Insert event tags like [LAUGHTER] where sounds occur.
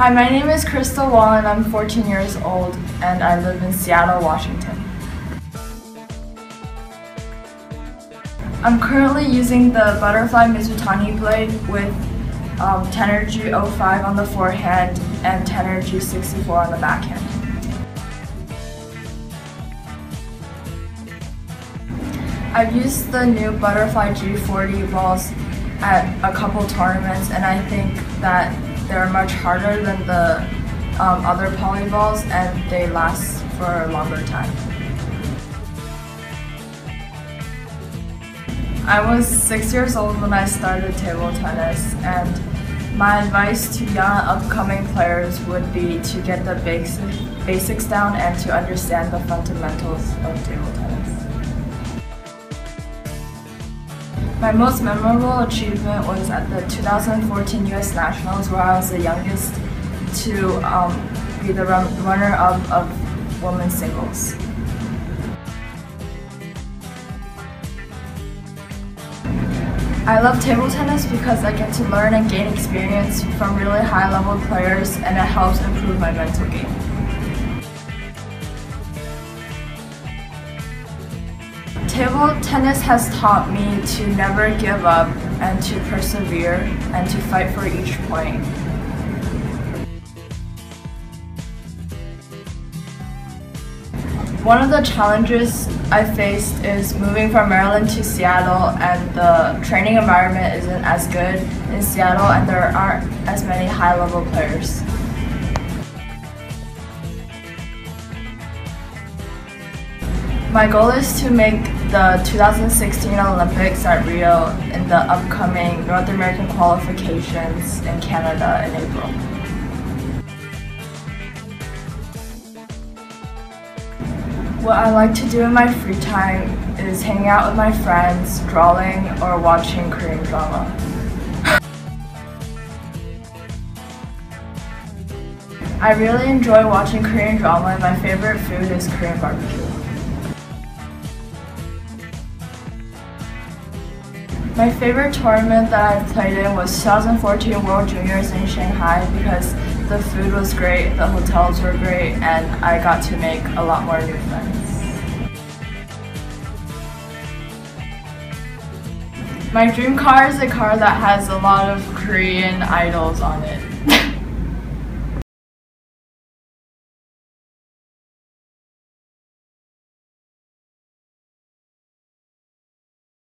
Hi, my name is Crystal Wang and I'm 14 years old and I live in Seattle, Washington. I'm currently using the Butterfly Mizutani blade with um, Tenergy 05 on the forehand and Tenergy 64 on the backhand. I've used the new Butterfly G40 balls at a couple tournaments and I think that they're much harder than the um, other poly balls and they last for a longer time. I was six years old when I started table tennis and my advice to young upcoming players would be to get the basics down and to understand the fundamentals of table tennis. My most memorable achievement was at the 2014 U.S. Nationals where I was the youngest to um, be the runner-up of women's singles. I love table tennis because I get to learn and gain experience from really high-level players and it helps improve my mental game. Table tennis has taught me to never give up and to persevere and to fight for each point. One of the challenges I faced is moving from Maryland to Seattle and the training environment isn't as good in Seattle and there aren't as many high-level players. My goal is to make the 2016 Olympics at Rio and the upcoming North American qualifications in Canada in April. What I like to do in my free time is hanging out with my friends, drawing, or watching Korean drama. [LAUGHS] I really enjoy watching Korean drama and my favorite food is Korean barbecue. My favorite tournament that I've played in was 2014 World Juniors in Shanghai because the food was great, the hotels were great, and I got to make a lot more new friends. My dream car is a car that has a lot of Korean idols on it.